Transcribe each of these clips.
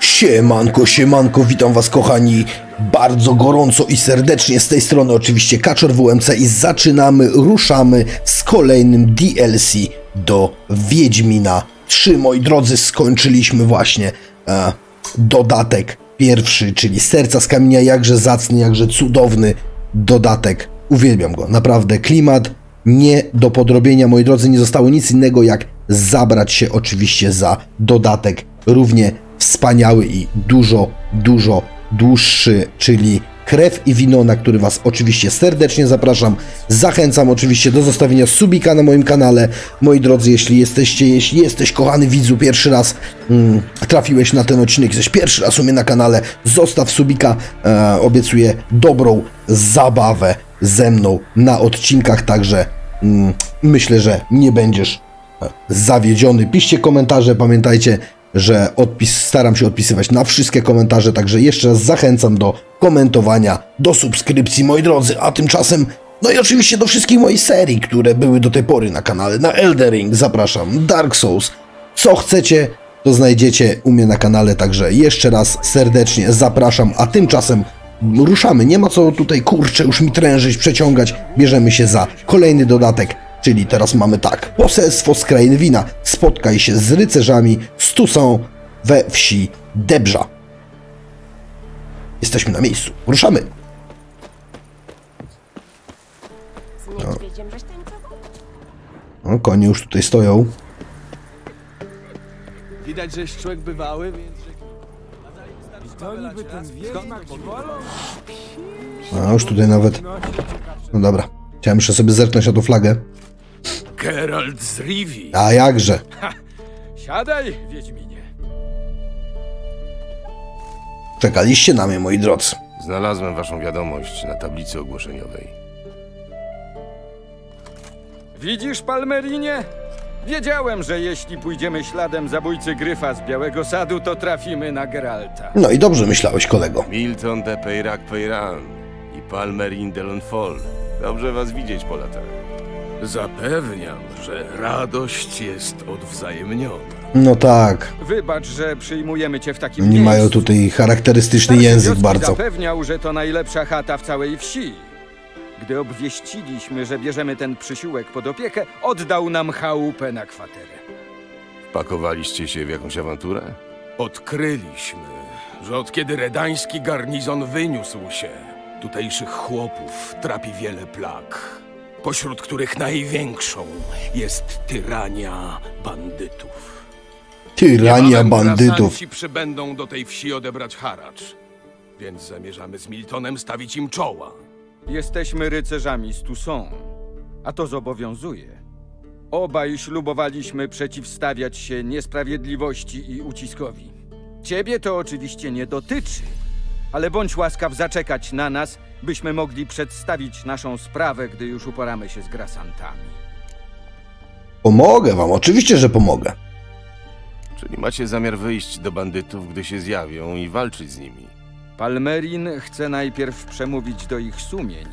Siemanko, siemanko, witam was kochani bardzo gorąco i serdecznie z tej strony oczywiście Kaczor WMC i zaczynamy, ruszamy z kolejnym DLC do Wiedźmina 3. Moi drodzy, skończyliśmy właśnie e, dodatek pierwszy, czyli Serca z Kamienia, jakże zacny, jakże cudowny dodatek. Uwielbiam go, naprawdę klimat nie do podrobienia, moi drodzy, nie zostało nic innego jak zabrać się oczywiście za dodatek równie wspaniały i dużo, dużo dłuższy, czyli krew i wino, na który Was oczywiście serdecznie zapraszam. Zachęcam oczywiście do zostawienia subika na moim kanale. Moi drodzy, jeśli jesteście, jeśli jesteś kochany widzu, pierwszy raz mm, trafiłeś na ten odcinek, jesteś pierwszy raz u mnie na kanale, zostaw subika. E, obiecuję dobrą zabawę ze mną na odcinkach, także mm, myślę, że nie będziesz zawiedziony. Piszcie komentarze, pamiętajcie, że odpis, staram się odpisywać na wszystkie komentarze, także jeszcze raz zachęcam do komentowania, do subskrypcji, moi drodzy, a tymczasem, no i oczywiście do wszystkich moich serii, które były do tej pory na kanale, na Eldering, zapraszam, Dark Souls, co chcecie, to znajdziecie u mnie na kanale, także jeszcze raz serdecznie zapraszam, a tymczasem ruszamy, nie ma co tutaj, kurczę, już mi trężyć, przeciągać, bierzemy się za kolejny dodatek, Czyli teraz mamy tak. Poselstwo z krainy wina. Spotkaj się z rycerzami z Tusą we wsi Debrza. Jesteśmy na miejscu. Ruszamy. Tańcował? No, konie już tutaj stoją. Widać, że jest człowiek bywały, więc... To niby ten wiedźmak ci wolą? A już tutaj nawet. No dobra. Chciałem jeszcze sobie zerknąć na tą flagę. Geralt z Rivi. A jakże? Siadaj, Wiedźminie. Czekaliście na mnie, moi drodzy. Znalazłem waszą wiadomość na tablicy ogłoszeniowej. Widzisz, Palmerinie? Wiedziałem, że jeśli pójdziemy śladem zabójcy Gryfa z Białego Sadu, to trafimy na Geralta. No i dobrze myślałeś, kolego. Milton de Peyrac Peyran i Palmerin de Lonfol. Dobrze was widzieć po latach. Zapewniam, że radość jest odwzajemniona. No tak. Wybacz, że przyjmujemy cię w takim Oni miejscu. mają tutaj charakterystyczny Starszy język wioski bardzo. zapewniał, że to najlepsza chata w całej wsi. Gdy obwieściliśmy, że bierzemy ten przysiłek pod opiekę, oddał nam chałupę na kwaterę. Pakowaliście się w jakąś awanturę? Odkryliśmy, że od kiedy redański garnizon wyniósł się, tutejszych chłopów trapi wiele plag, pośród których największą jest tyrania bandytów. Tyrania Niebawem bandytów. grasanci przybędą do tej wsi odebrać haracz, więc zamierzamy z Miltonem stawić im czoła. Jesteśmy rycerzami z Toussaint, a to zobowiązuje. Obaj ślubowaliśmy przeciwstawiać się niesprawiedliwości i uciskowi. Ciebie to oczywiście nie dotyczy, ale bądź łaskaw zaczekać na nas, byśmy mogli przedstawić naszą sprawę, gdy już uporamy się z grasantami. Pomogę wam, oczywiście, że pomogę. Czyli macie zamiar wyjść do bandytów, gdy się zjawią i walczyć z nimi? Palmerin chce najpierw przemówić do ich sumień.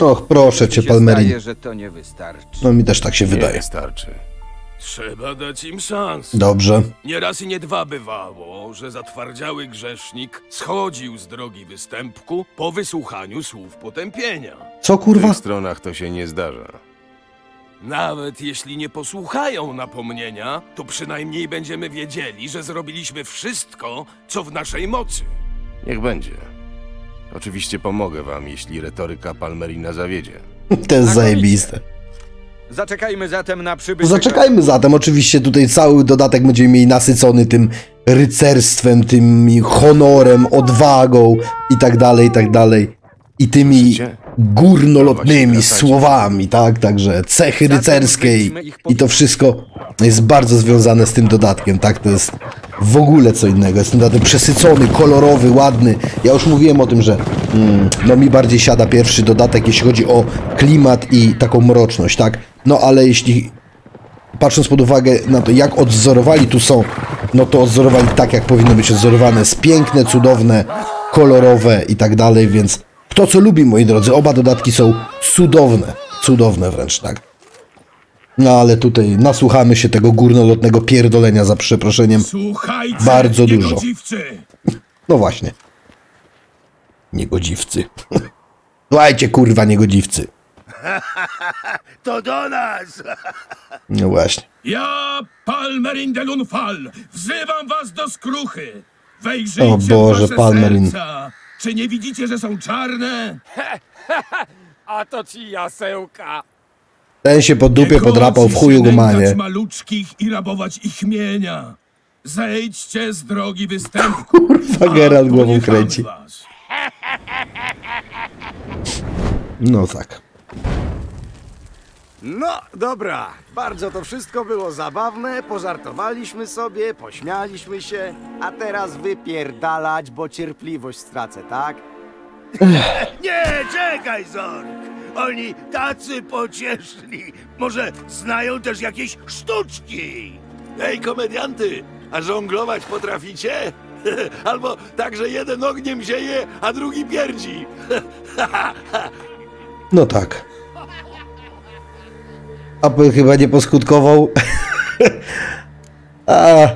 Och, proszę cię, Palmerin. Zdaje, że to nie wystarczy. No mi też tak się Nie wydaje. wystarczy. Trzeba dać im szansę. Dobrze. Nie raz i nie dwa bywało, że zatwardziały grzesznik schodził z drogi występku po wysłuchaniu słów potępienia. Co W kurwa? tych stronach to się nie zdarza. Nawet jeśli nie posłuchają napomnienia, to przynajmniej będziemy wiedzieli, że zrobiliśmy wszystko, co w naszej mocy. Niech będzie. Oczywiście pomogę wam, jeśli retoryka Palmerina zawiedzie. To jest zajebiste. Zaczekajmy zatem na przybycie. Zaczekajmy zatem, oczywiście tutaj cały dodatek będziemy mieli nasycony tym rycerstwem, tym honorem, odwagą i tak dalej, i tak dalej. I tymi? Górnolotnymi słowami, tak? Także cechy rycerskiej i to wszystko jest bardzo związane z tym dodatkiem, tak? To jest w ogóle co innego. Jest ten dodatek przesycony, kolorowy, ładny. Ja już mówiłem o tym, że mm, no mi bardziej siada pierwszy dodatek, jeśli chodzi o klimat i taką mroczność, tak? No ale jeśli patrząc pod uwagę na to, jak odzorowali tu są, no to odzorowali tak, jak powinno być odzorowane. Jest piękne, cudowne, kolorowe i tak dalej, więc kto co lubi, moi drodzy, oba dodatki są cudowne. Cudowne wręcz, tak. No ale tutaj nasłuchamy się tego górnolotnego pierdolenia za przeproszeniem. Słuchajcie, Bardzo dużo. niegodziwcy! No właśnie. Niegodziwcy. Słuchajcie, kurwa, niegodziwcy. To do nas! No właśnie. Ja, Palmerin de Lunfal, wzywam was do skruchy! Wejrzyjcie O Boże, w wasze Palmerin. serca! Czy nie widzicie, że są czarne? A to ci jasełka. Ten się po dupie Nie podrapał, w chuju się go nękać manie. maluczkich i rabować ich mienia. Zejdźcie z drogi występku. Kurwa, Geralt głową kręci. No tak. No, dobra. Bardzo to wszystko było zabawne, pożartowaliśmy sobie, pośmialiśmy się, a teraz wypierdalać, bo cierpliwość stracę, tak? Nie, czekaj, Zork! Oni tacy pocieszni. Może znają też jakieś sztuczki? Ej, komedianty, a żonglować potraficie? Albo tak, że jeden ogniem zieje, a drugi pierdzi. No tak. Apple chyba nie poskutkował. A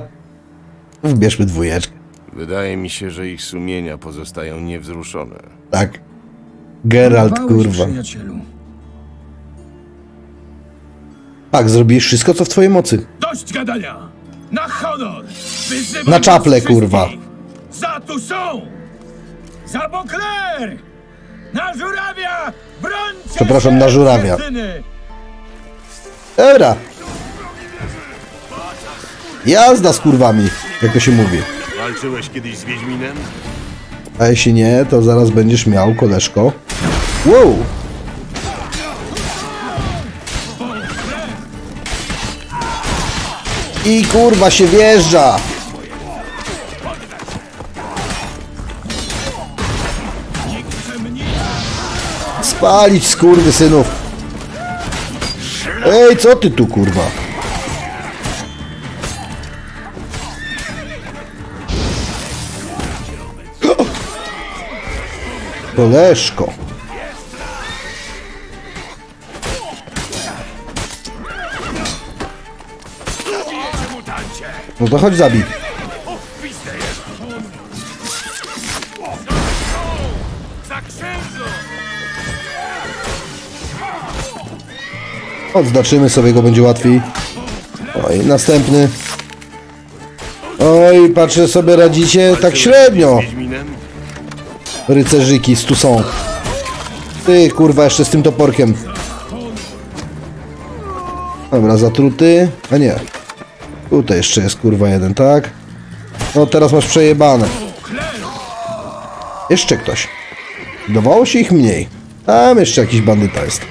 wbierzmy dwójeczkę. Wydaje mi się, że ich sumienia pozostają niewzruszone. Tak. Geralt, kurwa. Przyjacielu. Tak, zrobisz wszystko, co w twojej mocy. Dość gadania! Na honor! Wyzywam Na czaple, kurwa. Za tu są! Za Bokler! Na żurawia! Brońcie Przepraszam, na żurawia. syny! Dobra. Jazda z kurwami, jak to się mówi. Walczyłeś kiedyś z Wiedźminem? A jeśli nie, to zaraz będziesz miał, koleżko. Wow! I kurwa się wjeżdża! Spalić skurwy synów! Ej, co ty tu kurwa? Koleżko. No to chodź zabij. Odznaczymy sobie go, będzie łatwiej. Oj, następny. Oj, patrzę sobie, radzicie tak średnio. Z? Rycerzyki, tu są. Ty, kurwa, jeszcze z tym toporkiem. Dobra, zatruty. A nie. Tutaj jeszcze jest, kurwa, jeden, tak? No, teraz masz przejebane. Jeszcze ktoś. Dawało się ich mniej. Tam jeszcze jakiś bandyta jest.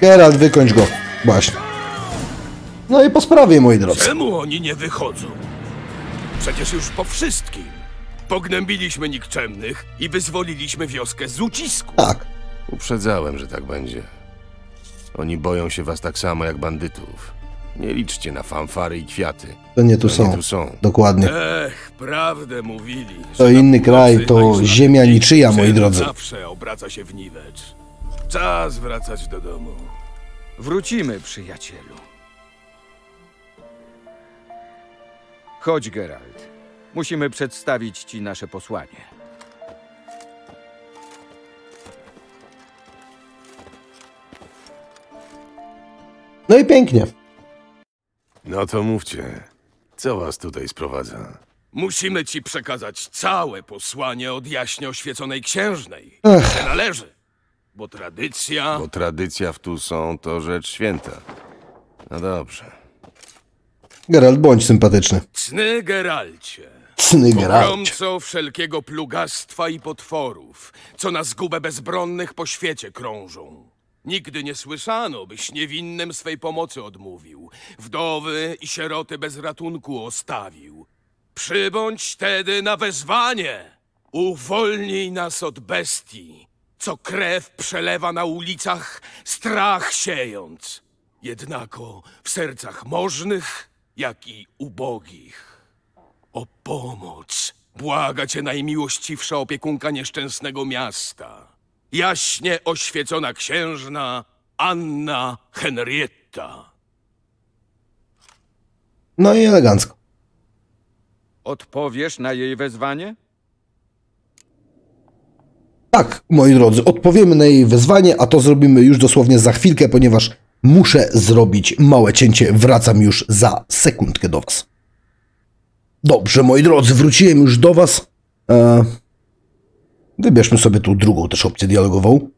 Geralt, wykończ go. Właśnie. No i po sprawie, moi drodzy. Czemu oni nie wychodzą? Przecież już po wszystkim. Pognębiliśmy nikczemnych i wyzwoliliśmy wioskę z ucisku. Tak. Uprzedzałem, że tak będzie. Oni boją się was tak samo jak bandytów. Nie liczcie na fanfary i kwiaty. To nie tu To są. nie tu są. Dokładnie. Ech, prawdę mówili. To inny kraj, to ziemia niczyja, moi drodzy. zawsze obraca się w niwecz. Czas wracać do domu. Wrócimy, przyjacielu. Chodź, Geralt. Musimy przedstawić ci nasze posłanie. No i pięknie. No to mówcie. Co was tutaj sprowadza? Musimy ci przekazać całe posłanie od jaśnie oświeconej księżnej. Ech. Nie należy. Bo tradycja... Bo tradycja w tu są to rzecz święta. No dobrze. Geralt, bądź sympatyczny. Cny Geralcie. Cny Geralt. Pogromco wszelkiego plugastwa i potworów, co na zgubę bezbronnych po świecie krążą. Nigdy nie słyszano, byś niewinnym swej pomocy odmówił, wdowy i sieroty bez ratunku ostawił. Przybądź tedy na wezwanie! Uwolnij nas od bestii, co krew przelewa na ulicach, strach siejąc. Jednako w sercach możnych jak i ubogich. O pomoc! Błaga cię najmiłościwsza opiekunka nieszczęsnego miasta. Jaśnie oświecona księżna Anna Henrietta. No i elegancko. Odpowiesz na jej wezwanie? Tak, moi drodzy, odpowiemy na jej wezwanie, a to zrobimy już dosłownie za chwilkę, ponieważ muszę zrobić małe cięcie. Wracam już za sekundkę do Was. Dobrze, moi drodzy, wróciłem już do Was. E, wybierzmy sobie tu drugą też opcję dialogową.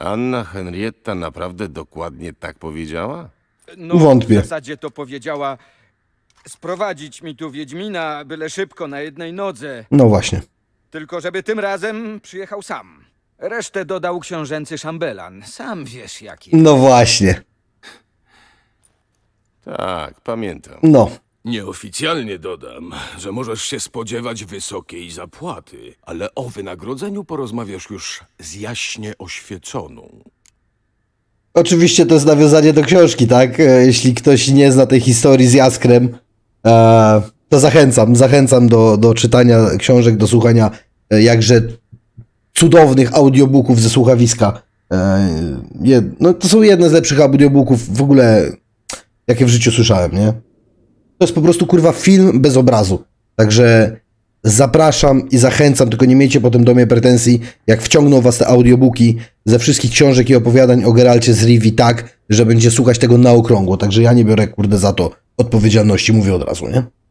Anna Henrietta naprawdę dokładnie tak powiedziała? No, Wątpię. W zasadzie to powiedziała sprowadzić mi tu Wiedźmina, byle szybko, na jednej nodze. No właśnie. Tylko żeby tym razem przyjechał sam. Resztę dodał książęcy szambelan. Sam wiesz jaki. No właśnie. Tak, pamiętam. No. Nieoficjalnie dodam, że możesz się spodziewać wysokiej zapłaty, ale o wynagrodzeniu porozmawiasz już z jaśnie oświeconą. Oczywiście to jest nawiązanie do książki, tak? E, Jeśli ktoś nie zna tej historii z Jaskrem, e, to zachęcam, zachęcam do, do czytania książek, do słuchania e, jakże cudownych audiobooków ze słuchawiska. E, no, to są jedne z lepszych audiobooków w ogóle, jakie w życiu słyszałem, nie? To jest po prostu kurwa film bez obrazu. Także zapraszam i zachęcam, tylko nie miejcie potem do mnie pretensji, jak wciągną was te audiobooki ze wszystkich książek i opowiadań o Geralcie z Rivi tak, że będziecie słuchać tego na okrągło. Także ja nie biorę kurde za to odpowiedzialności, mówię od razu, nie?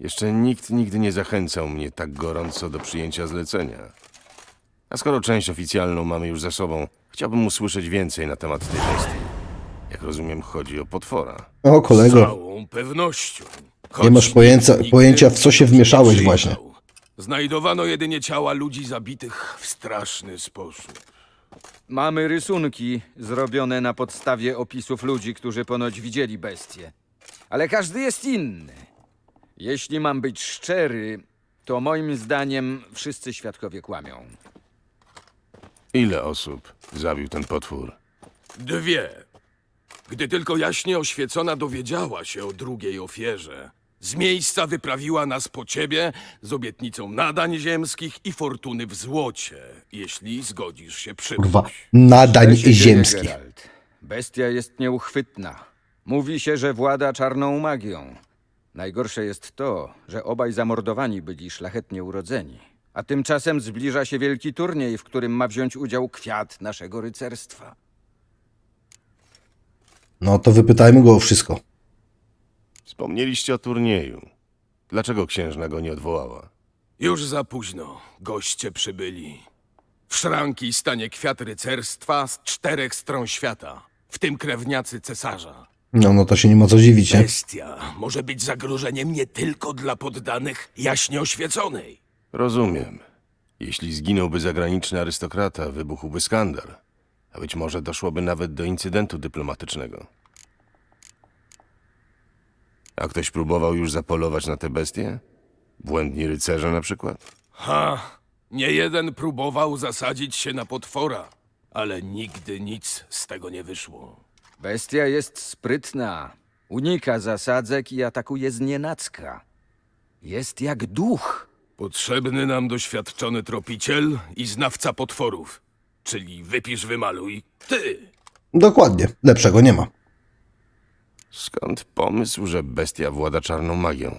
Jeszcze nikt nigdy nie zachęcał mnie tak gorąco do przyjęcia zlecenia. A skoro część oficjalną mamy już za sobą, chciałbym usłyszeć więcej na temat tej bestii. Jak rozumiem, chodzi o potwora. O Z kolego, całą pewnością. Nie masz pojęcia- pojęcia, w co się wmieszałeś nie właśnie. Znajdowano jedynie ciała ludzi zabitych w straszny sposób. Mamy rysunki zrobione na podstawie opisów ludzi, którzy ponoć widzieli bestię. Ale każdy jest inny. Jeśli mam być szczery, to moim zdaniem wszyscy świadkowie kłamią. Ile osób zabił ten potwór? Dwie. Gdy tylko jaśnie oświecona dowiedziała się o drugiej ofierze, z miejsca wyprawiła nas po ciebie z obietnicą nadań ziemskich i fortuny w złocie, jeśli zgodzisz się przybyć. kurwa, nadań dzieje, ziemskich. Bestia jest nieuchwytna. Mówi się, że włada czarną magią. Najgorsze jest to, że obaj zamordowani byli szlachetnie urodzeni. A tymczasem zbliża się wielki turniej, w którym ma wziąć udział kwiat naszego rycerstwa. No to wypytajmy go o wszystko. Wspomnieliście o turnieju. Dlaczego księżna go nie odwołała? Już za późno. Goście przybyli. W szranki stanie kwiat rycerstwa z czterech stron świata, w tym krewniacy cesarza. No, no to się nie ma co dziwić, nie? Bestia może być zagrożeniem nie tylko dla poddanych jaśnie oświeconej. Rozumiem. Jeśli zginąłby zagraniczny arystokrata, wybuchłby skandal. A być może doszłoby nawet do incydentu dyplomatycznego. A ktoś próbował już zapolować na te bestie? Błędni rycerze na przykład? Ha! Nie jeden próbował zasadzić się na potwora, ale nigdy nic z tego nie wyszło. Bestia jest sprytna. Unika zasadzek i atakuje z nienacka. Jest jak duch. Potrzebny nam doświadczony tropiciel i znawca potworów. Czyli wypisz, wymaluj. Ty! Dokładnie, lepszego nie ma. Skąd pomysł, że bestia włada czarną magią?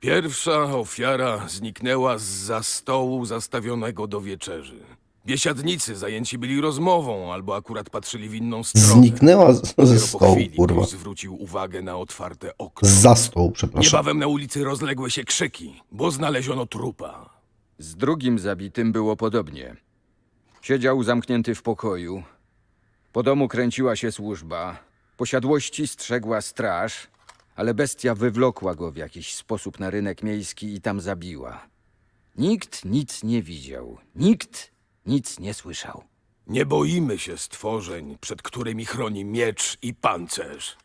Pierwsza ofiara zniknęła z za stołu zastawionego do wieczerzy. Biesiadnicy zajęci byli rozmową, albo akurat patrzyli w inną stronę. Zniknęła z- Dopiero ze po stołu, chwili kurwa. ktoś zwrócił uwagę na otwarte okno. Za stołu, przepraszam. Niebawem na ulicy rozległy się krzyki, bo znaleziono trupa. Z drugim zabitym było podobnie. Siedział zamknięty w pokoju. Po domu kręciła się służba. Posiadłości strzegła straż, ale bestia wywlokła go w jakiś sposób na rynek miejski i tam zabiła. Nikt nic nie widział. Nikt nic nie słyszał. Nie boimy się stworzeń, przed którymi chroni miecz i pancerz.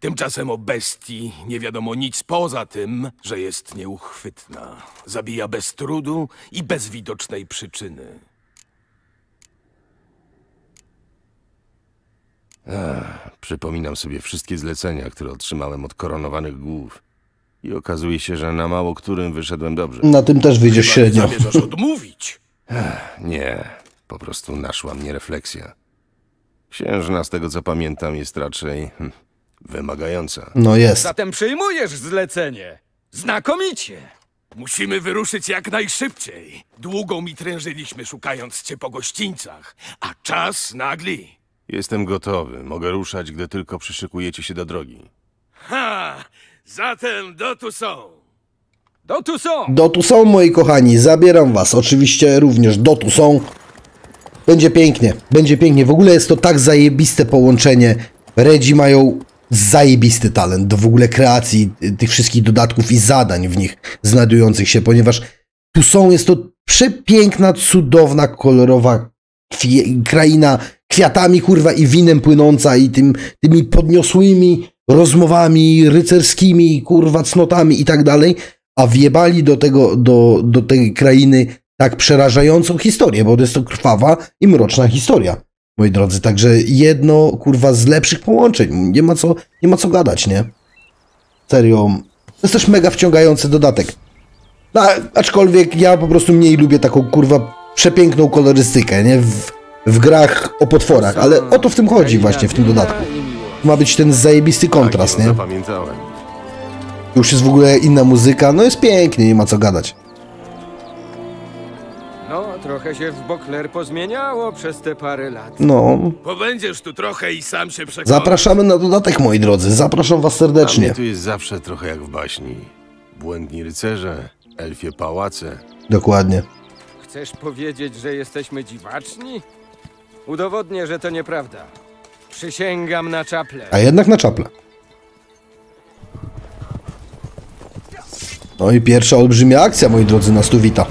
Tymczasem o bestii nie wiadomo nic poza tym, że jest nieuchwytna. Zabija bez trudu i bez widocznej przyczyny. Przypominam sobie wszystkie zlecenia, które otrzymałem od koronowanych głów. I okazuje się, że na mało którym wyszedłem dobrze. Na tym też wyjdziesz średnio. Zamierzasz odmówić? Nie, po prostu naszła mnie refleksja. Księżna, z tego co pamiętam, jest raczej hm, wymagająca. No jest. Zatem przyjmujesz zlecenie. Znakomicie. Musimy wyruszyć jak najszybciej. Długo mi trężyliśmy szukając cię po gościńcach, a czas nagli. Jestem gotowy, mogę ruszać, gdy tylko przyszykujecie się do drogi. Ha! Zatem do tu są. Do tu są. Do tu są, moi kochani, zabieram was. Oczywiście również do tu są. Będzie pięknie, będzie pięknie. W ogóle jest to tak zajebiste połączenie. Redzi mają zajebisty talent do w ogóle kreacji tych wszystkich dodatków i zadań w nich znajdujących się, ponieważ tu są, jest to przepiękna, cudowna, kolorowa kraina kwiatami, kurwa, i winem płynąca i tym, tymi podniosłymi rozmowami rycerskimi, kurwa, cnotami i tak dalej, a wjebali do tego, do, do tej krainy tak przerażającą historię, bo to jest to krwawa i mroczna historia, moi drodzy. Także jedno, kurwa, z lepszych połączeń. Nie ma co, nie ma co gadać, nie? Serio. To jest też mega wciągający dodatek. No, aczkolwiek ja po prostu mniej lubię taką, kurwa, przepiękną kolorystykę, nie? W, w grach o potworach, ale o to w tym chodzi właśnie, w tym dodatku. Ma być ten zajebisty kontrast, nie? zapamiętałem. Już jest w ogóle inna muzyka, no jest pięknie, nie ma co gadać. No, trochę się w Bokler pozmieniało przez te parę lat. No, Pobędziesz tu trochę i sam się przekonasz. zapraszamy na dodatek, moi drodzy. Zapraszam was serdecznie. tu jest zawsze trochę jak w baśni. Błędni rycerze, elfie pałace. Dokładnie. Chcesz powiedzieć, że jesteśmy dziwaczni? Udowodnię, że to nieprawda. Przysięgam na czaple. A jednak na czaple. No i pierwsza olbrzymia akcja, moi drodzy, nas tu wita.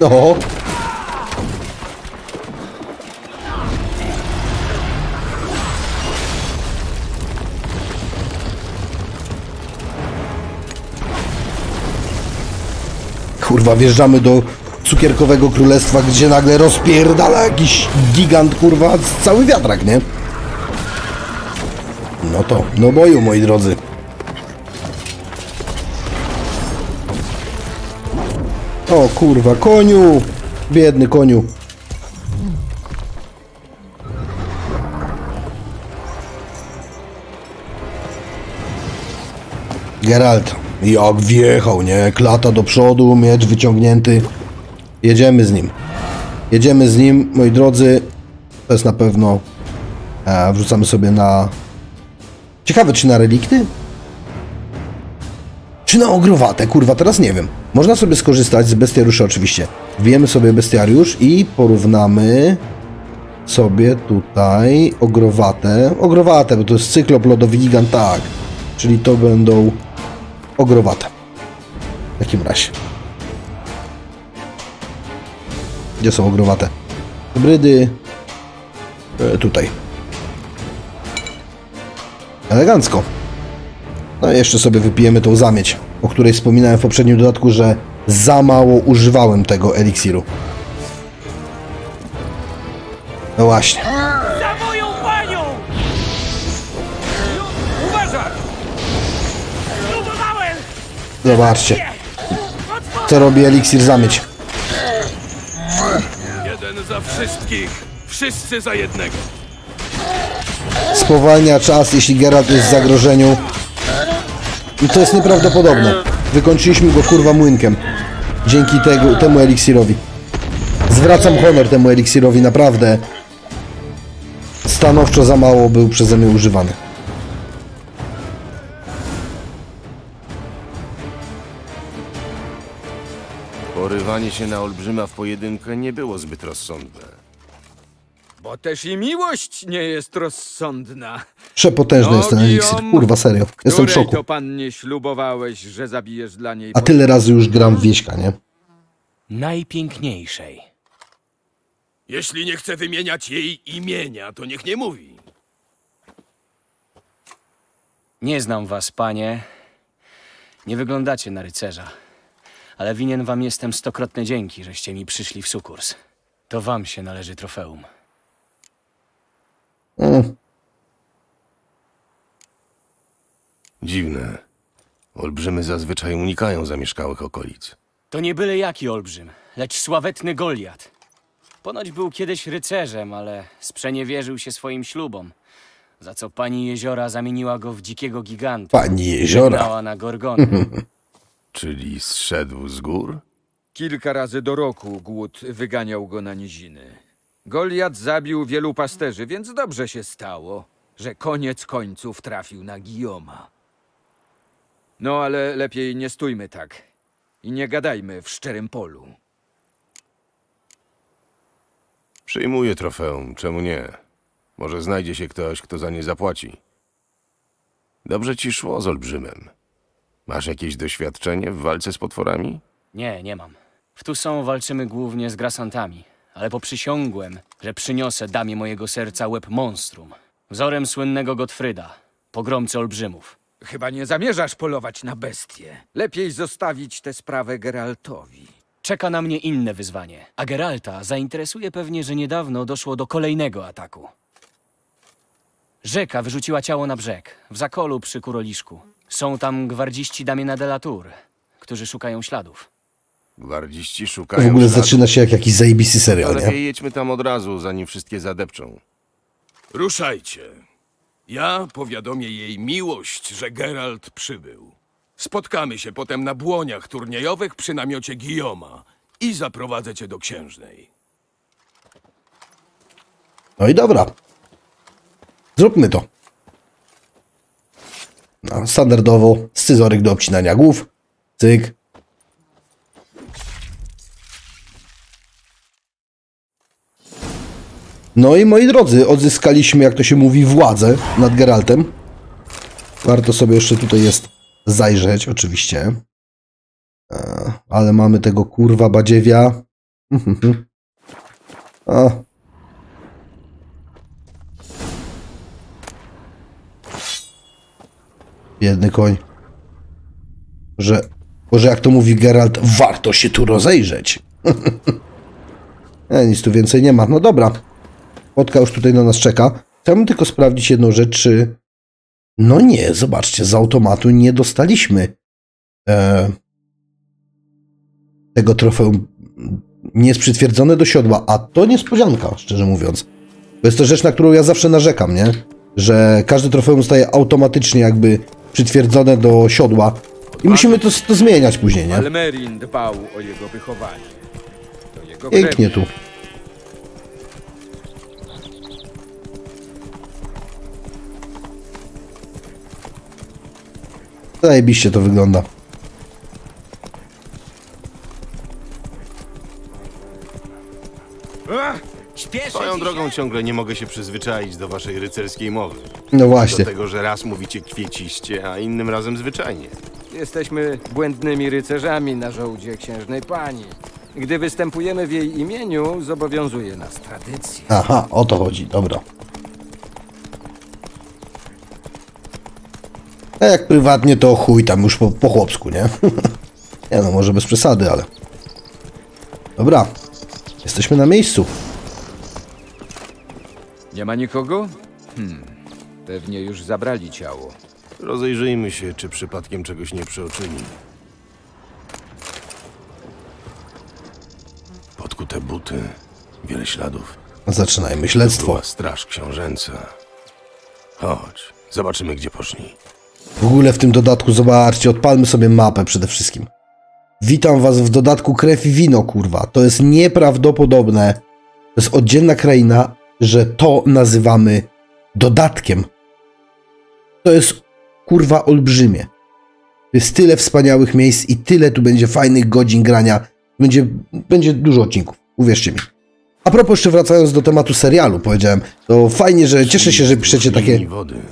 No. Kurwa, wjeżdżamy do cukierkowego królestwa, gdzie nagle rozpierdala jakiś gigant, kurwa, cały wiatrak, nie? No to, no boju, moi drodzy. O kurwa, koniu! Biedny koniu. Geralt, jak wjechał, nie? Klata do przodu, miecz wyciągnięty. Jedziemy z nim. Jedziemy z nim, moi drodzy. To jest na pewno... E, wrzucamy sobie na... Ciekawe, czy na relikty? Czy na ogrowate? Kurwa, teraz nie wiem. Można sobie skorzystać z bestiariusza oczywiście. Wbijemy sobie bestiariusz i porównamy sobie tutaj ogrowate. Ogrowate, bo to jest cyklop lodowy gigant, tak. Czyli to będą ogrowate. W takim razie. Gdzie są ogrowate? Hybrydy. E, tutaj. Elegancko. No i jeszcze sobie wypijemy tą zamieć, o której wspominałem w poprzednim dodatku, że za mało używałem tego eliksiru. No właśnie. Za moją panią! Uważaj! Próbowałem! Zobaczcie. Co robi eliksir zamieć. Jeden za wszystkich, wszyscy za jednego. Spowalnia czas, jeśli Geralt jest w zagrożeniu. I to jest nieprawdopodobne. Wykończyliśmy go kurwa młynkiem. Dzięki tego, temu eliksirowi. Zwracam honor temu eliksirowi, naprawdę. Stanowczo za mało był przeze mnie używany. Porywanie się na olbrzyma w pojedynkę nie było zbyt rozsądne. Bo też i miłość nie jest rozsądna. Przepotężny jest ten Nogi eliksir. Kurwa, serio. Jestem w Której szoku. to pannie ślubowałeś, że zabijesz dla niej A tyle razy już gram w wieśka, nie? Najpiękniejszej. Jeśli nie chce wymieniać jej imienia, to niech nie mówi. Nie znam was, panie. Nie wyglądacie na rycerza. Ale winien wam jestem stokrotne dzięki, żeście mi przyszli w sukurs. To wam się należy trofeum. Mm, Dziwne. Olbrzymy zazwyczaj unikają zamieszkałych okolic. To nie byle jaki olbrzym, lecz sławetny Goliat. Ponoć był kiedyś rycerzem, ale sprzeniewierzył się swoim ślubom, za co pani jeziora zamieniła go w dzikiego giganta. Pani jeziora. Na Gorgony. Czyli zszedł z gór? Kilka razy do roku głód wyganiał go na niziny. Goliat zabił wielu pasterzy, więc dobrze się stało, że koniec końców trafił na Gioma. No ale lepiej nie stójmy tak i nie gadajmy w szczerym polu. Przyjmuję trofeum, czemu nie? Może znajdzie się ktoś, kto za nie zapłaci. Dobrze ci szło z olbrzymem. Masz jakieś doświadczenie w walce z potworami? Nie, nie mam. W Tucson walczymy głównie z grasantami, ale poprzysiągłem, że przyniosę damie mojego serca łeb monstrum, wzorem słynnego Gottfryda, pogromcy olbrzymów. Chyba nie zamierzasz polować na bestie. Lepiej zostawić tę sprawę Geraltowi. Czeka na mnie inne wyzwanie, a Geralta zainteresuje pewnie, że niedawno doszło do kolejnego ataku. Rzeka wyrzuciła ciało na brzeg, w zakolu przy Kuroliszku. Są tam gwardziści Damiena de la Tour, którzy szukają śladów. Gwardziści To w szukają ogóle zaczyna się jak jakiś zajebisty serial, nie? lepiej jedźmy tam od razu, zanim wszystkie zadepczą. Ruszajcie. Ja powiadomię jej miłość, że Geralt przybył. Spotkamy się potem na błoniach turniejowych przy namiocie Guillaume'a i zaprowadzę cię do księżnej. No i dobra. Zróbmy to. No, standardowo scyzoryk do obcinania głów. Cyk. No i moi drodzy, odzyskaliśmy, jak to się mówi, władzę nad Geraltem. Warto sobie jeszcze tutaj jest zajrzeć, oczywiście. E, Ale mamy tego kurwa badziewia. A, Biedny koń. Że, może jak to mówi Geralt, warto się tu rozejrzeć. e, nic tu więcej nie ma. No dobra. Spotka już tutaj na nas czeka. Chciałbym tylko sprawdzić jedną rzecz, czy... No nie, zobaczcie, z automatu nie dostaliśmy e, tego trofeum. Nie jest przytwierdzone do siodła, a to niespodzianka, szczerze mówiąc. To jest to rzecz, na którą ja zawsze narzekam, nie? Że każde trofeum staje automatycznie jakby przytwierdzone do siodła i musimy to, to zmieniać później, nie? Almerin dbał o jego wychowanie. Pięknie tu. Zajebiście to wygląda. Swoją drogą ciągle nie mogę się przyzwyczaić do waszej rycerskiej mowy. No Do właśnie. tego, że raz mówicie kwieciście, a innym razem zwyczajnie. Jesteśmy błędnymi rycerzami na żołdzie księżnej pani. Gdy występujemy w jej imieniu, zobowiązuje nas tradycja. Aha, o to chodzi, dobra. A jak prywatnie to chuj tam już po, po chłopsku, nie? nie no, może bez przesady, ale... Dobra. Jesteśmy na miejscu. Nie ma nikogo? Hmm. Pewnie już zabrali ciało. Rozejrzyjmy się, czy przypadkiem czegoś nie przeoczyli. Podkute buty, wiele śladów. Zaczynajmy śledztwo. Była straż książęca. Chodź, zobaczymy, gdzie poszli. W ogóle w tym dodatku, zobaczcie, odpalmy sobie mapę przede wszystkim. Witam was w dodatku Krew i Wino, kurwa. To jest nieprawdopodobne. To jest oddzielna kraina, że to nazywamy dodatkiem. To jest, kurwa, olbrzymie. Jest tyle wspaniałych miejsc i tyle tu będzie fajnych godzin grania. Będzie, będzie dużo odcinków, uwierzcie mi. A propos, jeszcze wracając do tematu serialu, powiedziałem, to fajnie, że cieszę się, że piszecie takie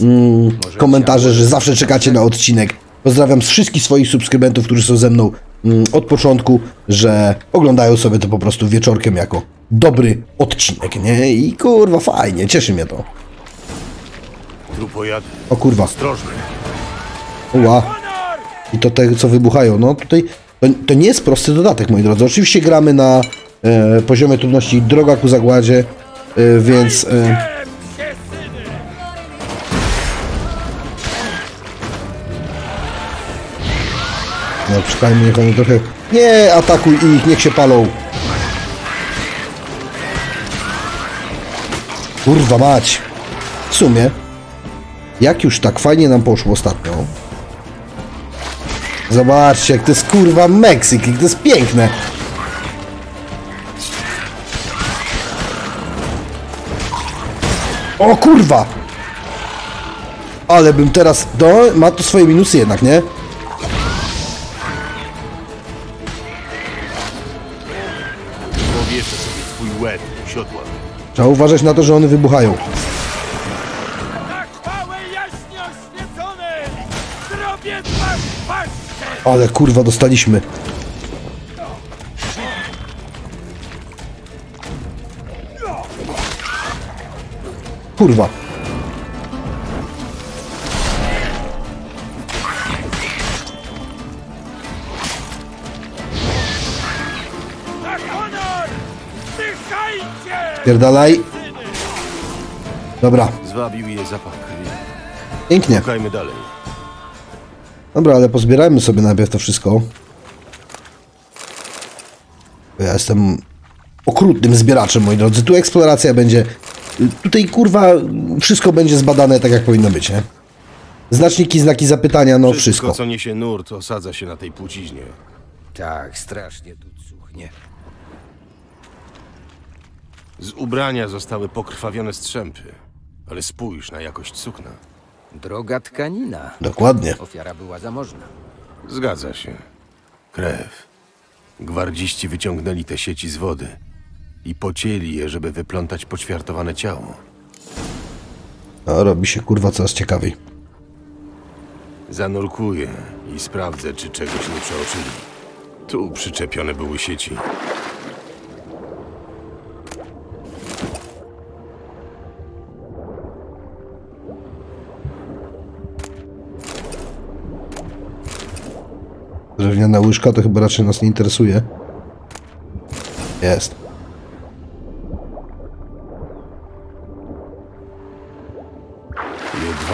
mm, komentarze, że zawsze czekacie na odcinek. Pozdrawiam z wszystkich swoich subskrybentów, którzy są ze mną mm, od początku, że oglądają sobie to po prostu wieczorkiem jako dobry odcinek, nie? I kurwa, fajnie, cieszy mnie to. Trupojady. O kurwa, Ostrożny. ła. I to te, co wybuchają. No tutaj to, to nie jest prosty dodatek, moi drodzy. Oczywiście gramy na poziomie trudności droga ku zagładzie, e, więc... E, no, czekajmy, niech oni trochę... Nie, atakuj ich, niech się palą. Kurwa mać. W sumie, jak już tak fajnie nam poszło ostatnio. Zobaczcie, jak to jest kurwa Meksyk, jak to jest piękne. O kurwa! Ale bym teraz... No, ma to swoje minusy jednak, nie? Powieszę sobie twój łeb u siodła. Trzeba uważać na to, że one wybuchają. Ale kurwa dostaliśmy. Kurwa. Pierdalaj. Dobra, Zwabił je zapach krwi. pięknie. Szukajmy dalej. Dobra, ale pozbierajmy sobie najpierw to wszystko. Ja jestem okrutnym zbieraczem, moi drodzy. Tu eksploracja będzie... Tutaj, kurwa, wszystko będzie zbadane tak, jak powinno być, nie? Znaczniki, znaki zapytania, no wszystko. co niesie nurt, osadza się na tej płciźnie. Tak, strasznie tu cuchnie. Z ubrania zostały pokrwawione strzępy. Ale spójrz na jakość sukna. Droga tkanina. Dokładnie. Ofiara była zamożna. Zgadza się. Krew. Gwardziści wyciągnęli te sieci z wody i pocięli je, żeby wyplątać poćwiartowane ciało. No, robi się, kurwa, coraz ciekawiej. Zanurkuję i sprawdzę, czy czegoś nie przeoczyli. Tu przyczepione były sieci. Drewniana łyżka to chyba raczej nas nie interesuje. Jest.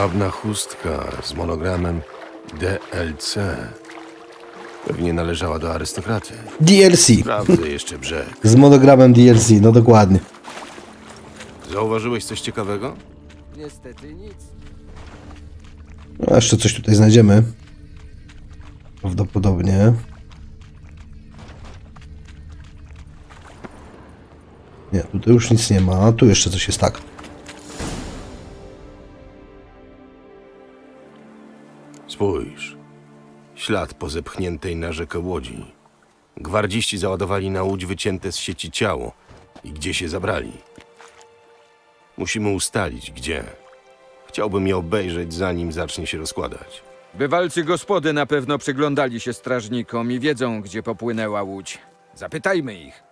Jedwabna chustka z monogramem DLC. Pewnie należała do arystokraty. DLC. Sprawdzę jeszcze brzeg. Z monogramem DLC, no dokładnie. Zauważyłeś coś ciekawego? Niestety nic. No, jeszcze coś tutaj znajdziemy. Prawdopodobnie. Nie, tutaj już nic nie ma. Tu jeszcze coś jest tak. Spójrz. Ślad po zepchniętej na rzekę łodzi. Gwardziści załadowali na łódź wycięte z sieci ciało i gdzie się zabrali. Musimy ustalić, gdzie. Chciałbym je obejrzeć, zanim zacznie się rozkładać. Bywalcy gospody na pewno przyglądali się strażnikom i wiedzą, gdzie popłynęła łódź. Zapytajmy ich.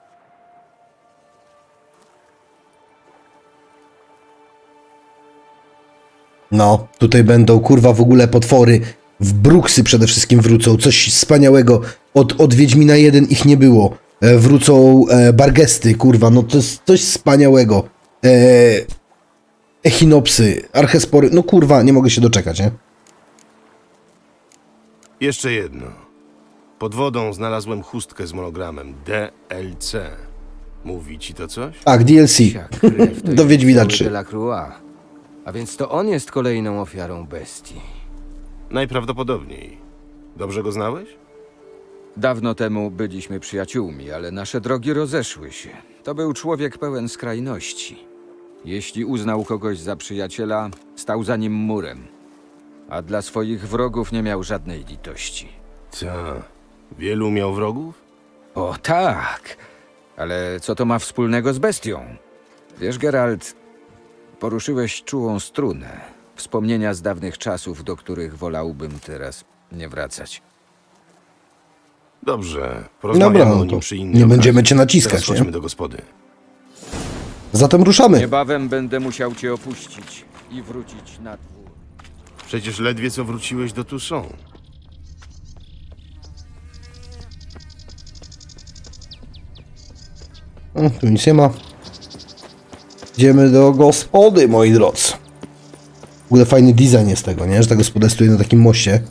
No, tutaj będą kurwa w ogóle potwory. W Bruksy przede wszystkim wrócą. Coś wspaniałego. Od, od Wiedźmina 1 ich nie było. E, wrócą e, Bargesty, kurwa. No to jest coś wspaniałego. E, echinopsy, archespory. No kurwa, nie mogę się doczekać, nie? Jeszcze jedno. Pod wodą znalazłem chustkę z monogramem DLC. Mówi ci to coś? Tak, DLC. Do Wiedźmina cały 3. Delacroix. A więc to on jest kolejną ofiarą bestii. Najprawdopodobniej. Dobrze go znałeś? Dawno temu byliśmy przyjaciółmi, ale nasze drogi rozeszły się. To był człowiek pełen skrajności. Jeśli uznał kogoś za przyjaciela, stał za nim murem. A dla swoich wrogów nie miał żadnej litości. Ta. Wielu miał wrogów? O tak, ale co to ma wspólnego z bestią? Wiesz, Geralt, poruszyłeś czułą strunę. Wspomnienia z dawnych czasów, do których wolałbym teraz nie wracać. Dobrze. Porozmawiamy Dobra, no o nim przy innej nie okazji. będziemy cię naciskać, Teraz nie? chodźmy do gospody. Zatem ruszamy. Niebawem będę musiał cię opuścić i wrócić na dwór. Przecież ledwie co wróciłeś do Toussaint. Mm, Tu nic nie ma. Idziemy do gospody, moi drodzy. W ogóle fajny design jest tego, nie? Że ta gospoda stoi na takim moście.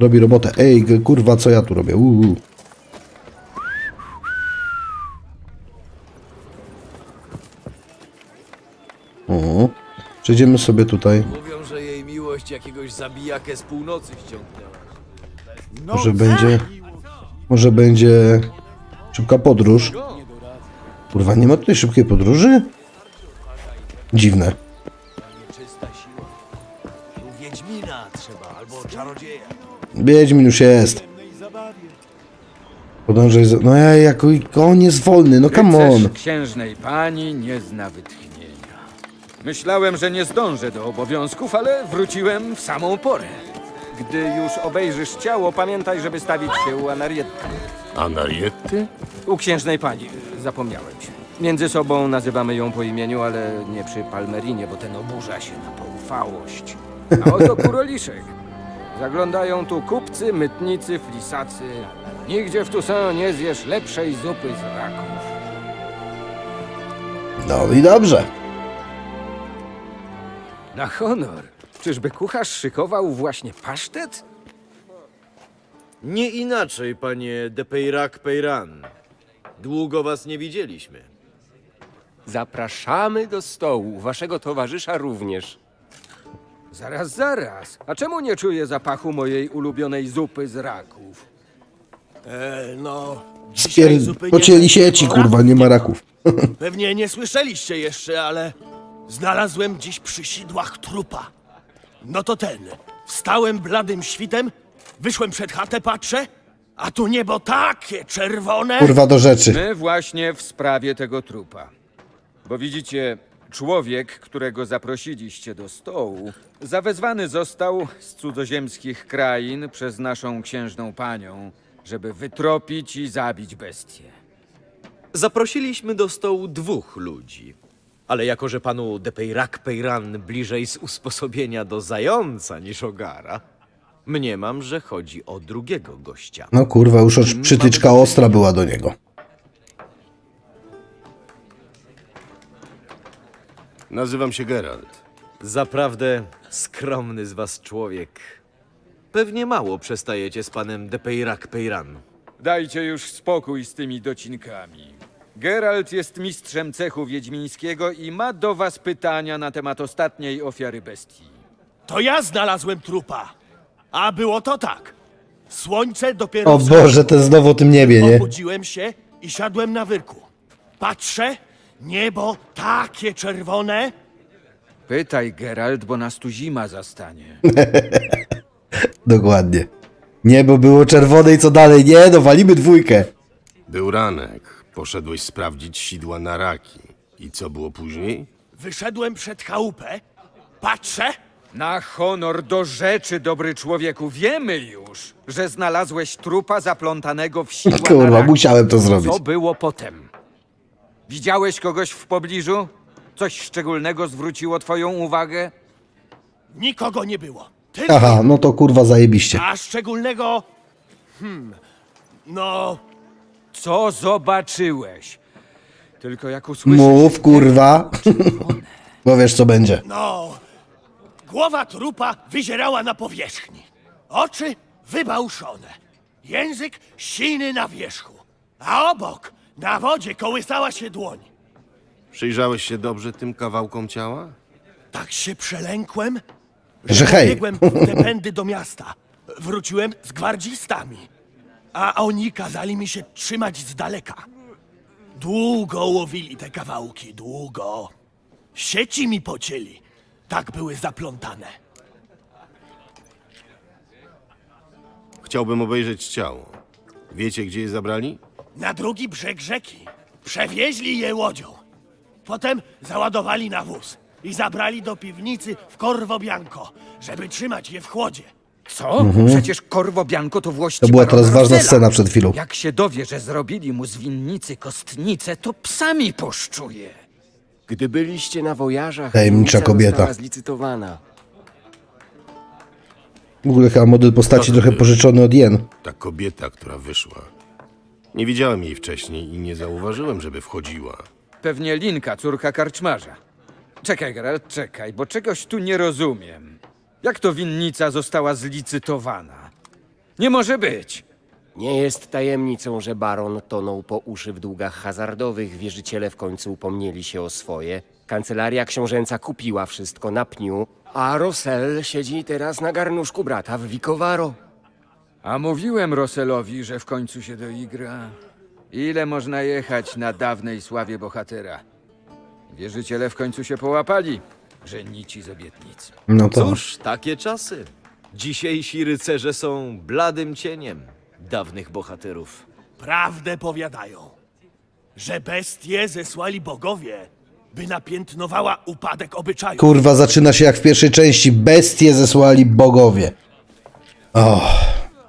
Robi robotę. Ej, kurwa, co ja tu robię? Uuu. O, przejdziemy sobie tutaj. Mówią, że jej miłość jakiegoś zabijakę z północy ściągnęła. Może będzie... Może będzie... Szybka podróż. Kurwa, nie ma tutaj szybkiej podróży? Dziwne. Czarodzieja. Wiedźmin już jest. Podążaj za... No ja jako on jest wolny, no come on. Rycerz księżnej pani nie zna wytchnienia. Myślałem, że nie zdążę do obowiązków, ale wróciłem w samą porę. Gdy już obejrzysz ciało, pamiętaj, żeby stawić się u Anariety. Anariety? U księżnej pani, zapomniałem się. Między sobą nazywamy ją po imieniu, ale nie przy Palmerinie, bo ten oburza się na poufałość. A oto kuroliszek. Zaglądają tu kupcy, mytnicy, flisacy. Nigdzie w Toussaint nie zjesz lepszej zupy z raków. No i dobrze. Na honor. Czyżby kucharz szykował właśnie pasztet? Nie inaczej, panie de Peyrac Peyran. Długo was nie widzieliśmy. Zapraszamy do stołu, waszego towarzysza również. Zaraz, zaraz. A czemu nie czuję zapachu mojej ulubionej zupy z raków? E, no... Spier... dzisiaj zupy nie Pocięli sieci, pora? kurwa, nie ma raków. Pewnie nie słyszeliście jeszcze, ale znalazłem dziś przy sidłach trupa. No to ten. Wstałem bladym świtem, wyszłem przed chatę, patrzę, a tu niebo takie czerwone. Kurwa do rzeczy. My właśnie w sprawie tego trupa. Bo widzicie, człowiek, którego zaprosiliście do stołu, zawezwany został z cudzoziemskich krain przez naszą księżną panią, żeby wytropić i zabić bestię. Zaprosiliśmy do stołu dwóch ludzi. Ale jako, że panu de Peyrac Peyran bliżej z usposobienia do zająca niż ogara, mniemam, że chodzi o drugiego gościa. No kurwa, już przytyczka ostra była do niego. Nazywam się Geralt. Zaprawdę skromny z was człowiek. Pewnie mało przestajecie z panem de Peyrac Peyran. Dajcie już spokój z tymi docinkami. Geralt jest mistrzem cechu wiedźmińskiego i ma do was pytania na temat ostatniej ofiary bestii. To ja znalazłem trupa. A było to tak. Słońce dopiero O. Boże, ten znowu o tym niebie, nie? Obudziłem się i siadłem na wyrku. Patrzę, niebo takie czerwone. Pytaj, Geralt, bo nas tu zima zastanie. Dokładnie. Niebo było czerwone i co dalej? Nie, no walimy dwójkę. Był ranek. Poszedłeś sprawdzić sidła na raki. I co było później? Wyszedłem przed chałupę. Patrzę, Na honor do rzeczy, dobry człowieku, wiemy już, że znalazłeś trupa zaplątanego w sidła na Kurwa, raki. musiałem to zrobić. Co było potem? Widziałeś kogoś w pobliżu? Coś szczególnego zwróciło twoją uwagę? nikogo nie było. Tylko Aha, no to kurwa zajebiście. A szczególnego. Hmm. No, Co zobaczyłeś? Tylko jak usłyszysz... Mów, kurwa. Bo wiesz co będzie. no. Głowa trupa wyzierała na powierzchni. Oczy wybałszone. Język siny na wierzchu. A obok, na wodzie, kołysała się dłoń. Przyjrzałeś się dobrze tym kawałkom ciała? Tak się przelękłem, Że hej. biegłem pędy do miasta. Wróciłem z gwardzistami. A oni kazali mi się trzymać z daleka. Długo łowili te kawałki, długo. Sieci mi pocięli. Tak były zaplątane. Chciałbym obejrzeć ciało. Wiecie, gdzie je zabrali? Na drugi brzeg rzeki. Przewieźli je łodzią. Potem załadowali na wóz i zabrali do piwnicy w Corvo Bianco, żeby trzymać je w chłodzie. Co? Przecież Corvo Bianco to włości To była teraz ważna scena przed chwilą. Jak się dowie, że zrobili mu z winnicy kostnicę, to psami poszczuje. Gdy byliście na wojażach, Tajemnicza kobieta. zlicytowana. W ogóle chyba model postaci trochę pożyczony od Jen. Ta kobieta, która wyszła. Nie widziałem jej wcześniej i nie zauważyłem, żeby wchodziła. Pewnie Linka, córka karczmarza. Czekaj, Geralt, czekaj, bo czegoś tu nie rozumiem. Jak to winnica została zlicytowana? Nie może być! Nie jest tajemnicą, że baron tonął po uszy w długach hazardowych. Wierzyciele w końcu upomnieli się o swoje. Kancelaria książęca kupiła wszystko na pniu, a Rosel siedzi teraz na garnuszku brata w Vicovaro. A mówiłem Roselowi, że w końcu się doigra. Ile można jechać na dawnej sławie bohatera? Wierzyciele w końcu się połapali, że nici z obietnic. No to. Cóż, takie czasy. Dzisiejsi rycerze są bladym cieniem dawnych bohaterów. Prawdę powiadają, że bestie zesłali bogowie, by napiętnowała upadek obyczaju. Kurwa, zaczyna się jak w pierwszej części. Bestie zesłali bogowie. O,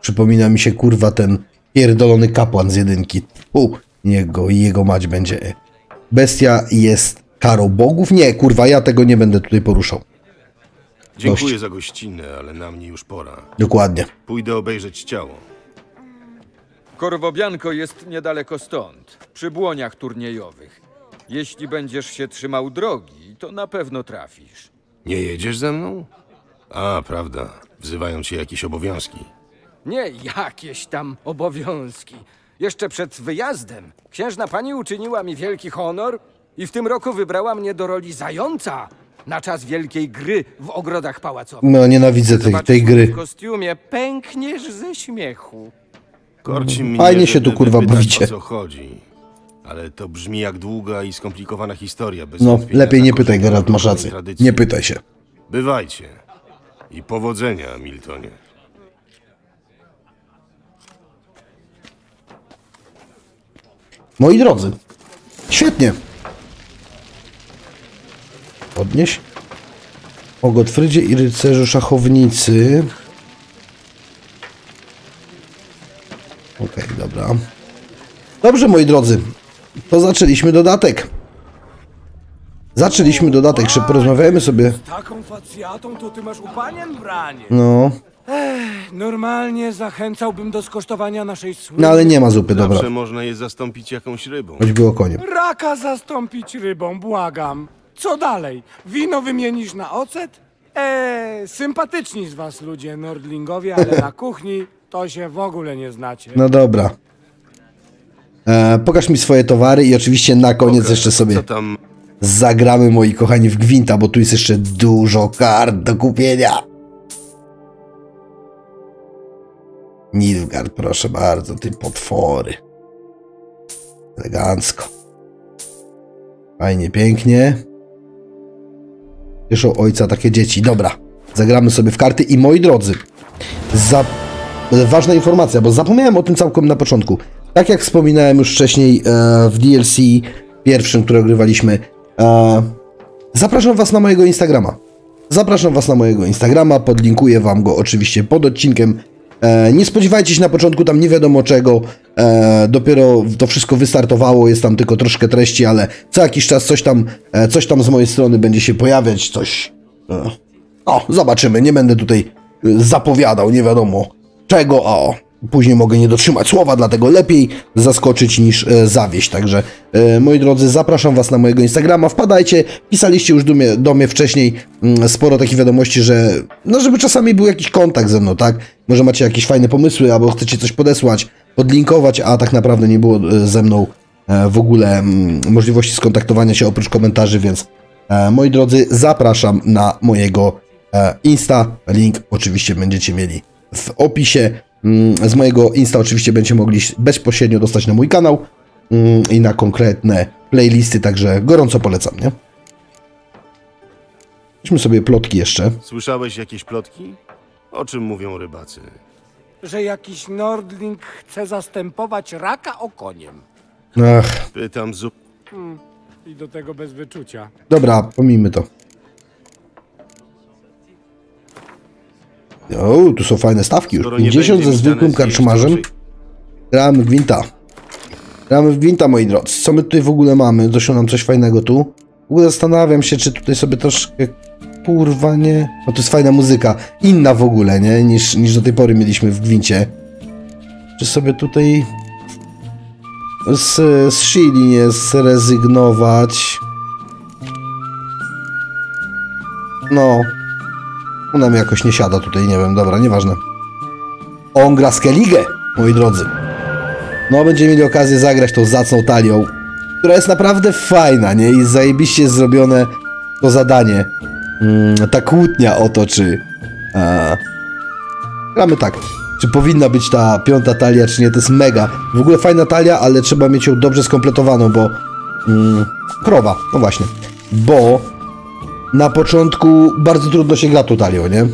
przypomina mi się kurwa ten pierdolony kapłan z jedynki. U, jego i jego mać będzie. Bestia jest karą bogów? Nie, kurwa, ja tego nie będę tutaj poruszał. Dziękuję Dość. za gościnę, ale na mnie już pora. Dokładnie. Pójdę obejrzeć ciało. Korwobianko jest niedaleko stąd, przy błoniach turniejowych. Jeśli będziesz się trzymał drogi, to na pewno trafisz. Nie jedziesz ze mną? A, prawda. Wzywają cię jakieś obowiązki. Nie jakieś tam obowiązki. Jeszcze przed wyjazdem księżna pani uczyniła mi wielki honor i w tym roku wybrała mnie do roli zająca na czas wielkiej gry w ogrodach pałacowych. No, nienawidzę tej, tej gry. W kostiumie pękniesz ze śmiechu. Korci mnie, Fajnie się tu, kurwa, bawicie. o co chodzi. Ale to brzmi jak długa i skomplikowana historia. Bez No, lepiej nie pytaj, Geralt, w masz rację. Nie pytaj się. Bywajcie. I powodzenia, Miltonie. Moi drodzy, świetnie. Podnieś. O Gotfrydzie i rycerzu szachownicy. Okej, dobra. Dobrze, moi drodzy. To zaczęliśmy dodatek. Zaczęliśmy dodatek, że porozmawiajmy sobie. Taką facjatą to ty masz u panien branie. No, Normalnie zachęcałbym do skosztowania naszej słynnej... no ale nie ma zupy, dobra. Zawsze można je zastąpić jakąś rybą. Choćby o konie. Raka zastąpić rybą, błagam. Co dalej? Wino wymienisz na ocet? Eee, sympatyczni z was ludzie nordlingowie, ale na kuchni to się w ogóle nie znacie. No dobra. E, pokaż mi swoje towary i oczywiście na koniec jeszcze sobie Co tam? zagramy, moi kochani, w Gwinta, bo tu jest jeszcze dużo kart do kupienia. Nilfgaard, proszę bardzo, ty potwory. Elegancko. Fajnie, pięknie. Cieszą ojca takie dzieci. Dobra, zagramy sobie w karty i moi drodzy, za... ważna informacja, bo zapomniałem o tym całkiem na początku. Tak jak wspominałem już wcześniej e, w DLC pierwszym, które ogrywaliśmy, e, zapraszam Was na mojego Instagrama. Zapraszam Was na mojego Instagrama, podlinkuję Wam go oczywiście pod odcinkiem. E, nie spodziewajcie się na początku tam nie wiadomo czego, e, dopiero to wszystko wystartowało, jest tam tylko troszkę treści, ale co jakiś czas coś tam, e, coś tam z mojej strony będzie się pojawiać, coś... O, zobaczymy, nie będę tutaj zapowiadał, nie wiadomo czego, o, później mogę nie dotrzymać słowa, dlatego lepiej zaskoczyć niż e, zawieść. Także, e, moi drodzy, zapraszam Was na mojego Instagrama, wpadajcie, pisaliście już do mnie, do mnie wcześniej mm, sporo takich wiadomości, że, no żeby czasami był jakiś kontakt ze mną, tak? Może macie jakieś fajne pomysły, albo chcecie coś podesłać, podlinkować, a tak naprawdę nie było e, ze mną w ogóle mm, możliwości skontaktowania się oprócz komentarzy, więc moi drodzy, zapraszam na mojego Insta. Link oczywiście będziecie mieli w opisie. Mm, Z mojego Insta oczywiście będziecie mogli bezpośrednio dostać na mój kanał mm, i na konkretne playlisty, także gorąco polecam, nie? Weźmy sobie plotki jeszcze. Słyszałeś jakieś plotki? O czym mówią rybacy? Że jakiś nordling chce zastępować raka okoniem. Ach, Pytam zu... Hmm. I do tego bez wyczucia. dobra, pomijmy to. O, tu są fajne stawki już. Skoro nie 50 będzie ze zwykłym karczmarzem. Gramy w Gwinta. Gramy w Gwinta, moi drodzy. Co my tutaj w ogóle mamy? Doszło nam coś fajnego tu. W ogóle zastanawiam się, czy tutaj sobie troszkę... Kurwa, nie... No to jest fajna muzyka. Inna w ogóle, nie? Niż, niż do tej pory mieliśmy w Gwincie. Czy sobie tutaj... z, z Shili nie zrezygnować. No. Ona mi jakoś nie siada tutaj, nie wiem, dobra, nieważne. On gra Skellige, moi drodzy. No, będziemy mieli okazję zagrać tą zacną talią, która jest naprawdę fajna, nie? I zajebiście zrobione to zadanie. Mm, ta kłótnia o to, czy... A, gramy tak. Czy powinna być ta piąta talia, czy nie? To jest mega. W ogóle fajna talia, ale trzeba mieć ją dobrze skompletowaną, bo... Mm, krowa, no właśnie. Bo na początku bardzo trudno się gra tą talią, nie?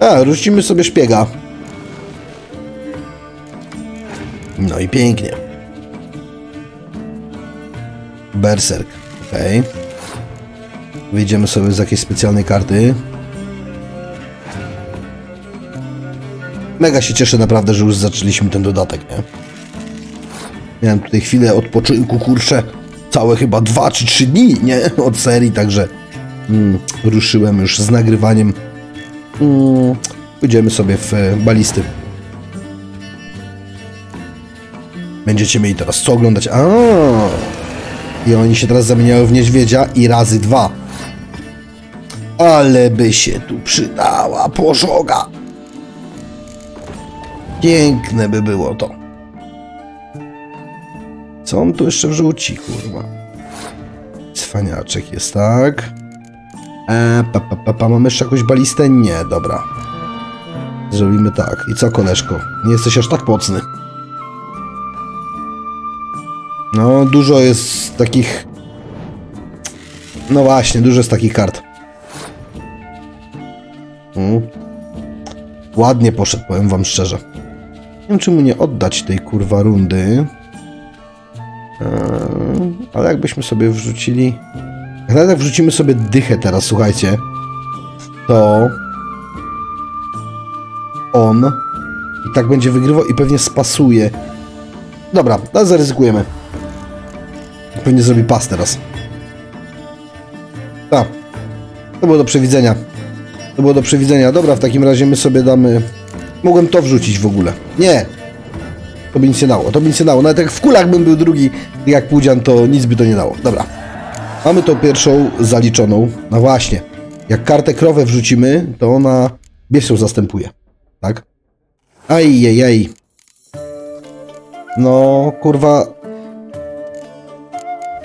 A, rzucimy sobie szpiega. No i pięknie. Berserk. Okay. Wyjdziemy sobie z jakiejś specjalnej karty. Mega się cieszę naprawdę, że już zaczęliśmy ten dodatek, nie? Miałem tutaj chwilę odpoczynku, kurczę. Całe chyba 2 czy 3 dni, nie? Od serii, także mm, ruszyłem już z nagrywaniem. Mm, sobie w e, balisty. Będziecie mieli teraz co oglądać. A, I oni się teraz zamieniają w niedźwiedzia i razy dwa. Ale by się tu przydała pożoga. Piękne by było to. Co on tu jeszcze wrzuci, kurwa? Cwaniaczek jest, tak? E, pa, pa, pa, pa, mamy jeszcze jakąś balistę? Nie, dobra. Zrobimy tak. I co, koleżko? Nie jesteś aż tak mocny. No, dużo jest takich... No właśnie, dużo jest takich kart. Hmm. Ładnie poszedł, powiem wam szczerze. Nie wiem, czy mu nie oddać tej kurwa rundy. Ale jakbyśmy sobie wrzucili... Nawet jak wrzucimy sobie dychę teraz, słuchajcie, to on i tak będzie wygrywał i pewnie spasuje. Dobra, no zaryzykujemy. Pewnie zrobi pas teraz. Tak. To było do przewidzenia. To było do przewidzenia. Dobra, w takim razie my sobie damy... Mogłem to wrzucić w ogóle. Nie! To by nic nie dało. To by nic nie dało. Nawet jak w kulach bym był drugi, jak Pudzian, to nic by to nie dało. Dobra. Mamy tą pierwszą zaliczoną. No właśnie. Jak kartę krowę wrzucimy, to ona biesią zastępuje. Tak? Ajjajaj. No, kurwa...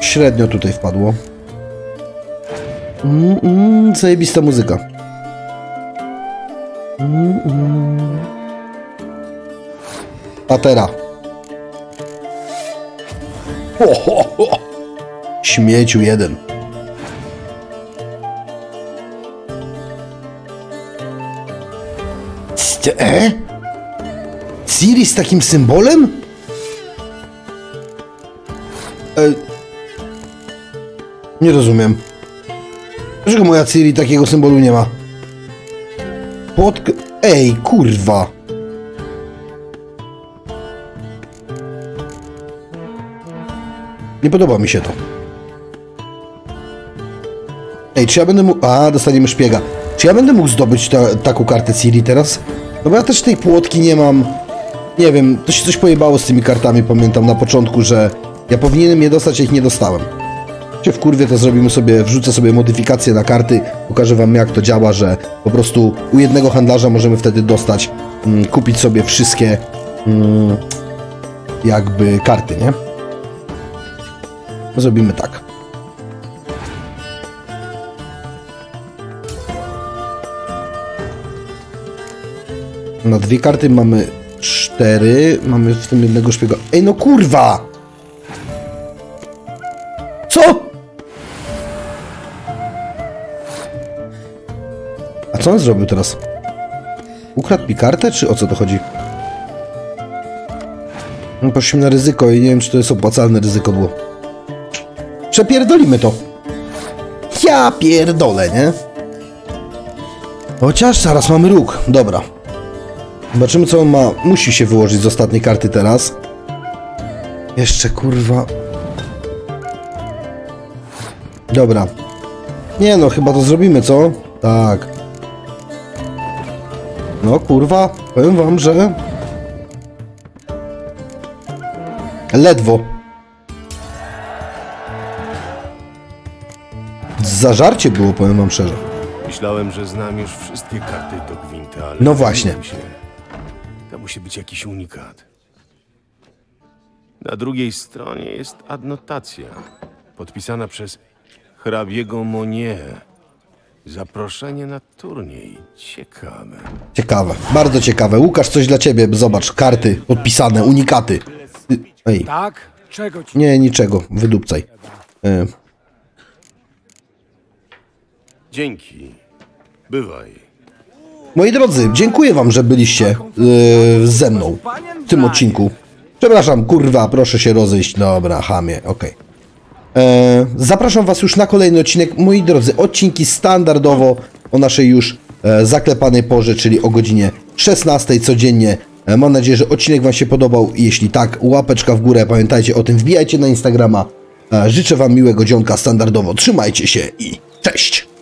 Średnio tutaj wpadło. Mm, mm, zajebista muzyka. Mm, mm. Patera. Ho, ho, ho. Śmieciu jeden. E? Ciri z takim symbolem? E... Nie rozumiem. Dlaczego moja Ciri takiego symbolu nie ma? Płotk... Ej, kurwa. Nie podoba mi się to. Ej, czy ja będę mógł... A, dostaniemy szpiega. Czy ja będę mógł zdobyć ta, taką kartę Ciri teraz? No bo ja też tej płotki nie mam. Nie wiem, to się coś pojebało z tymi kartami, pamiętam na początku, że ja powinienem je dostać, a ich nie dostałem. Cię w kurwie to zrobimy sobie, wrzucę sobie modyfikacje na karty, pokażę wam jak to działa, że po prostu u jednego handlarza możemy wtedy dostać, mm, kupić sobie wszystkie mm, jakby karty, nie? Zrobimy tak. Na dwie karty mamy cztery, mamy w tym jednego szpiega. Ej, no kurwa! Co? A co on zrobił teraz? Ukradł mi kartę, czy o co to chodzi? No, poszliśmy na ryzyko i nie wiem, czy to jest opłacalne ryzyko było. Przepierdolimy to. Ja pierdolę, nie? Chociaż zaraz mamy róg. Dobra. Zobaczymy, co on ma. Musi się wyłożyć z ostatniej karty teraz. Jeszcze, kurwa. Dobra. Nie no, chyba to zrobimy, co? Tak. No, kurwa. Powiem wam, że... Ledwo. Zażarcie było, powiem wam szczerze. Myślałem, że znam już wszystkie karty do gwinta, ale... No właśnie. Się. To musi być jakiś unikat. Na drugiej stronie jest adnotacja, podpisana przez hrabiego Monier. Zaproszenie na turniej. Ciekawe. Ciekawe, bardzo ciekawe. Łukasz, coś dla ciebie. Zobacz, karty podpisane, unikaty. Y, Ej, Tak? Czego ci? nie, niczego, wydupcaj. E, Dzięki. Bywaj. Moi drodzy, dziękuję wam, że byliście e, ze mną w tym odcinku. Przepraszam, kurwa, proszę się rozejść. Dobra, hamie, okej. E, Zapraszam was już na kolejny odcinek. Moi drodzy, odcinki standardowo o naszej już e, zaklepanej porze, czyli o godzinie 16 codziennie. E, Mam nadzieję, że odcinek wam się podobał. Jeśli tak, łapeczka w górę. Pamiętajcie o tym, wbijajcie na Instagrama. E, Życzę wam miłego dzionka standardowo. Trzymajcie się i cześć!